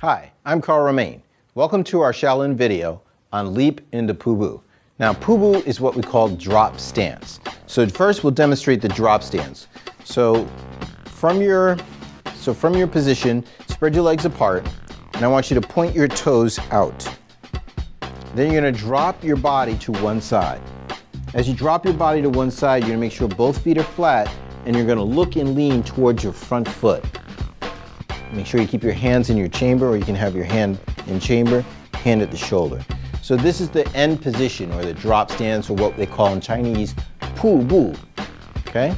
Hi, I'm Karl Romain. Welcome to our Shaolin video on leap into Pubu. Now, Pubu is what we call drop stance. So first we'll demonstrate the drop stance. So from your, so from your position, spread your legs apart, and I want you to point your toes out. Then you're gonna drop your body to one side. As you drop your body to one side, you're gonna make sure both feet are flat, and you're gonna look and lean towards your front foot. Make sure you keep your hands in your chamber or you can have your hand in chamber, hand at the shoulder. So this is the end position or the drop stance or what they call in Chinese pu bu, okay?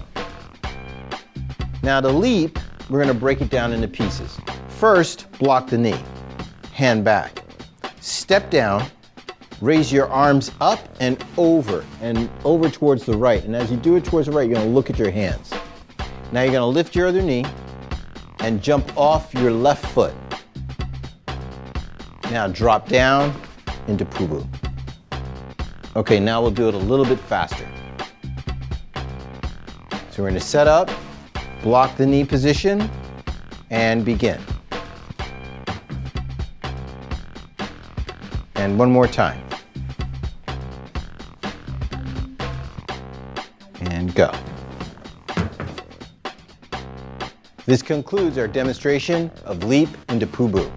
Now to leap, we're gonna break it down into pieces. First, block the knee, hand back. Step down, raise your arms up and over and over towards the right. And as you do it towards the right, you're gonna look at your hands. Now you're gonna lift your other knee, and jump off your left foot. Now drop down into Pubu. Okay, now we'll do it a little bit faster. So we're gonna set up, block the knee position, and begin. And one more time. And go. This concludes our demonstration of leap into Pubu.